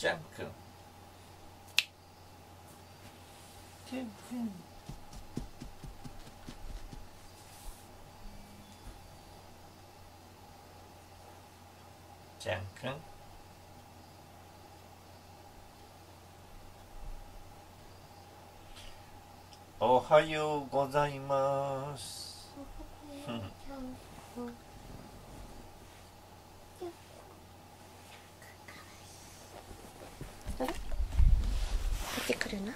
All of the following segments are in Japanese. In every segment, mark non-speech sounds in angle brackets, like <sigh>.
じゃんくんじゃんくんじゃんくんおはようございます。てくるの？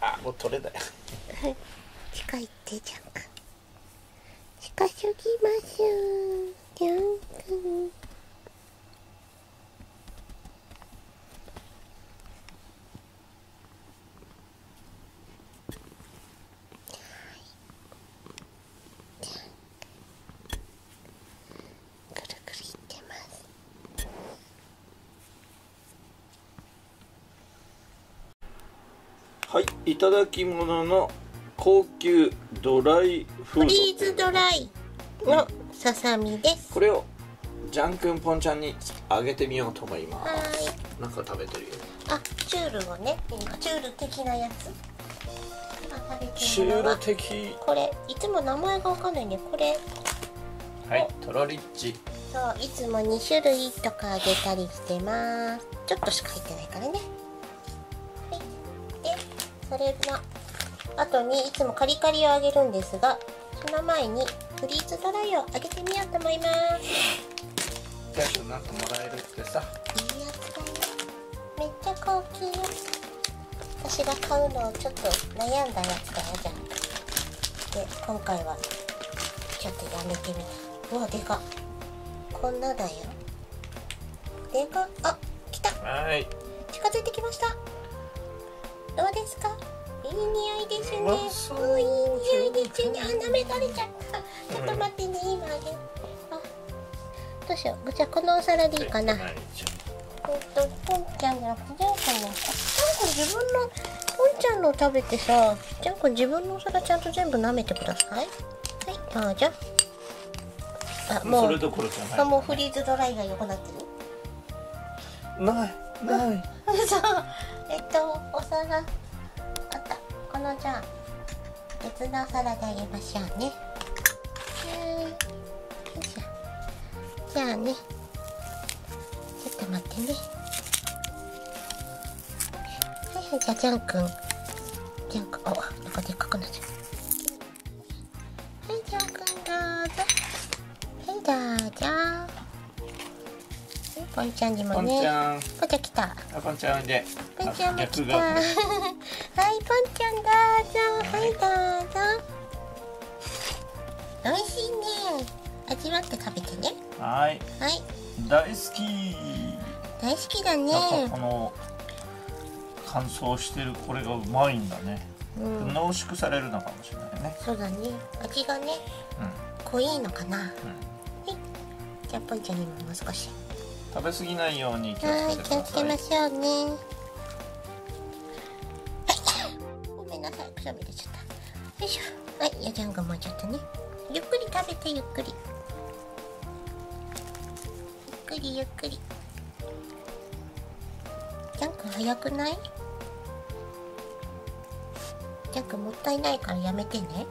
あ、もう取れだよ。近い。ってジャンク近すぎますジャンクぐるぐるいってますはい、いただき物の高級ドライフード。フリーズドライのささみですこれをジャンくんポンちゃんにあげてみようと思います。なんか食べてるよ。あ、チュールをね、今チュール的なやつ。今食べてシュール的。これ、いつも名前がわかんないね。これ、はい、トロリッチ。そう、いつも2種類とかあげたりしてます。ちょっとしか入ってないからね。それの後にいつもカリカリをあげるんですが、その前にフリーズドライをあげてみようと思います。じゃあ、なんかもらえるってさ。いいやつだよめっちゃ高級。私が買うのをちょっと悩んだやつだよ。じゃんで今回はちょっとやめてみたうわでか。っこんなだよ。でか。っあ来た。はい。近づいてきましたどうですか？いい匂いですねういい匂いですねあ舐められちゃったちょっと待ってね今あげるあどうしようじゃあこのお皿でいいかなはいじゃえっと、ポンちゃんじゃなくて、ジャン君の。あ、ジャン君自分の、ポンちゃんの食べてさ、ジャン君自分のお皿ちゃんと全部舐めてください。はい、どうぞ。あ、あもう。あもうフリーズドライが横なってる？ない。ない。そう、えっと、お皿、あった。このじゃあ、別のお皿であげましょうね。はい。よいしょ。じゃあね、ちょっと待ってね。はいはい、じゃあ、ジャン君。ジャン君、お、なんかでっかくなっちゃう。はい、ジャン君どうぞ。はい、どうぞ。はい、ポンちゃんにもポンね。ちゃん。ポンちゃん来た。あ、ポンちゃんで。ポンちゃんも来逆た。はい、が。ポンちゃんどうぞ。はい、どうぞ。美味しいね。味わって食べてね。はい。はい、大好き。大好きだね。この乾燥してるこれがうまいんだね。うん、濃縮されるのかもしれないね。そうだね。味がね、うん。濃いのかな。はい、うん。じゃあ、ポンちゃんにももう少し。食べ過ぎないように気をはい、つけてく気をださい。つけましょうね。ごめんなさい、くしゃみ出ちゃった。よいしょ。はい、やじゃんがもうちょっとね。ゆっくり食べて、ゆっくり。ゆっくり、ゆっくり。ジャンク早くない？ジャンクもったいないからやめてね。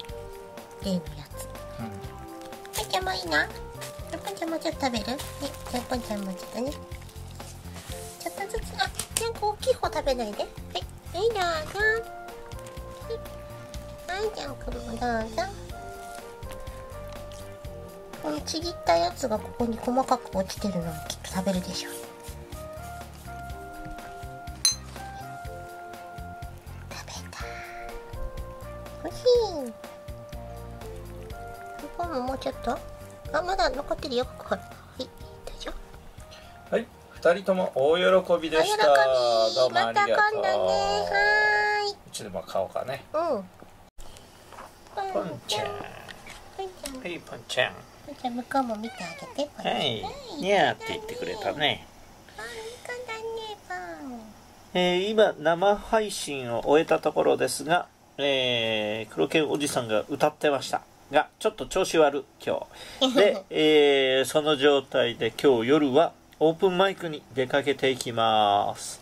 例のやつ。ポンちゃんもいいな。ポンちゃんもうちょっと食べる？ね、じゃあポンちゃんもちょっとね。ちょっとずつ、あ、なんか大きい方食べないで。はい、はい、どうぞ。はい、はい、じゃんくんもどうぞ。このちぎったやつがここに細かく落ちてるのをきっと食べるでしょう。食べた。おいしい。ここももうちょっと？あ、まだ残ってるよ、ここ。はい、大丈夫？はい。二人とも大喜びでした。どうびもありがとう。また今度ねはうちでも買おうかね。ーいうんポンちゃん。ポンちゃんはい、ポンちゃん。ポンちゃん向こうも見てあげてはい。にゃーって言ってくれたね。えー今生配信を終えたところですが、えー、黒犬おじさんが歌ってましたがちょっと調子悪今日 <laughs> で、えーその状態で今日夜はオープンマイクに出かけていきます。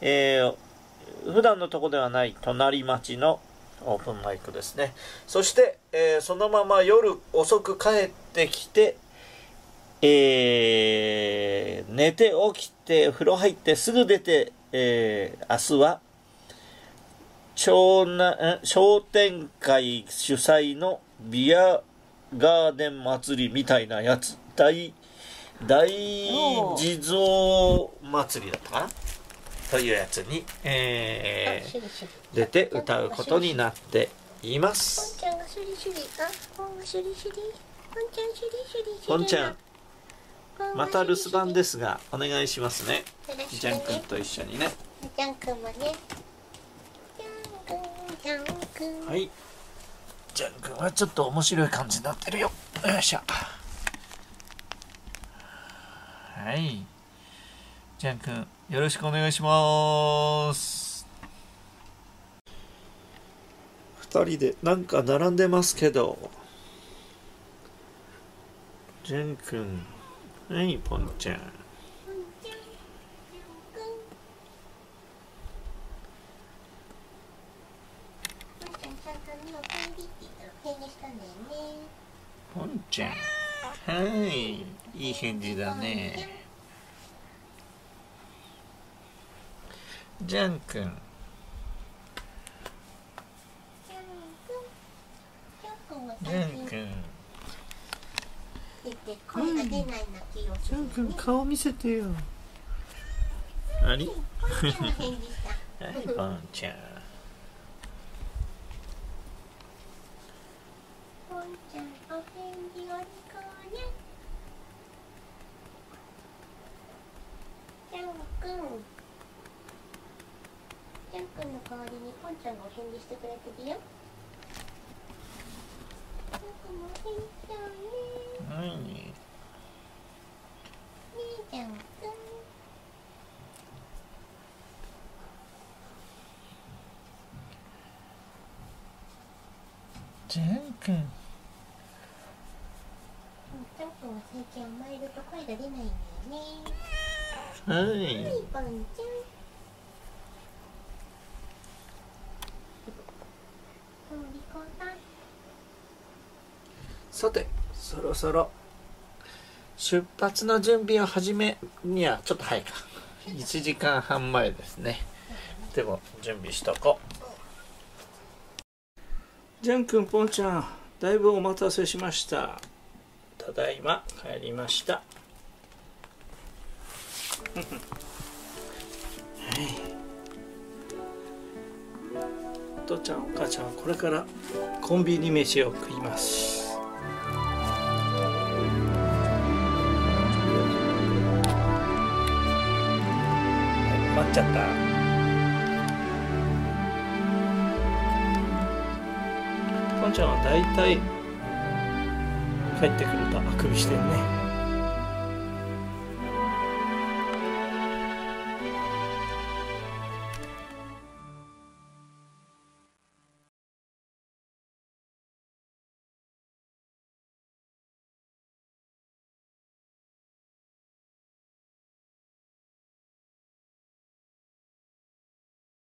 えー、普段のとこではない隣町のオープンマイクですね。そして、えーそのまま夜遅く帰ってきて、えー寝て起きて風呂入ってすぐ出て、えー明日は町内ん商店会主催のビアガーデン祭りみたいなやつ。大大地蔵祭りだったかな？というやつに、えー出て歌うことになっています。ポンちゃんまた留守番ですすがお願いしますね。ジャン君ねと一緒にね。ジャン君もね。ジャン君ジャン君はいジャン君はちょっと面白い感じになってるよ。よいしょ。はい。ジャン君よろしくお願いします。二人でなんか並んでますけど。ジャン君はいポンちゃんポンちゃんジャン君ポンちゃんちゃんとねお帰りって言ったらお返事したんだよねポンちゃん。はい。いい返事だね。ジャン君。ジャン君。ジャン君。はジ最近ャン君出て声が出ない泣きをすジャるン君顔見せてよ。あり <laughs> ポンちゃんが返事したはいポンちゃんポンちゃんお返事お利口ねジャン君ジャン君の代わりにポンちゃんがお返事してくれてるよ。ジャン君もお返ちゃうねはいねえジャン君。ジャン君ジャン君は最近甘えると声が出ないんだよね。はい。はいポンちゃんお利口さんさてそろそろ出発の準備を始めにはちょっと早いか。1時間半前ですね。でも準備しとこう。ジャン君ポンちゃんだいぶお待たせしました。ただいま帰りました。お <laughs> 父ちゃんお母ちゃんこれからコンビニ飯を食います。まっちゃった。ポンちゃんはだいたい帰ってくるとあくびしてるね。